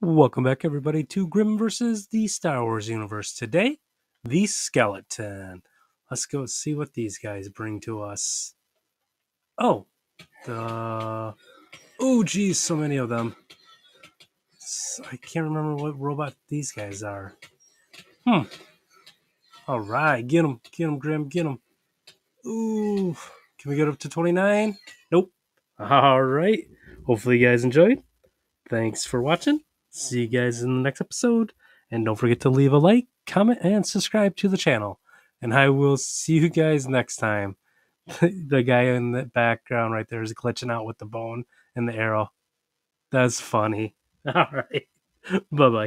Welcome back, everybody, to Grim versus the Star Wars universe. Today, the skeleton. Let's go see what these guys bring to us. Oh, the. Oh, geez, so many of them. I can't remember what robot these guys are. Hmm. All right, get them, get them, Grim, get them. Ooh, can we get up to 29? Nope. All right. Hopefully, you guys enjoyed. Thanks for watching. See you guys in the next episode. And don't forget to leave a like, comment, and subscribe to the channel. And I will see you guys next time. the guy in the background right there is glitching out with the bone and the arrow. That's funny. All right. Bye bye.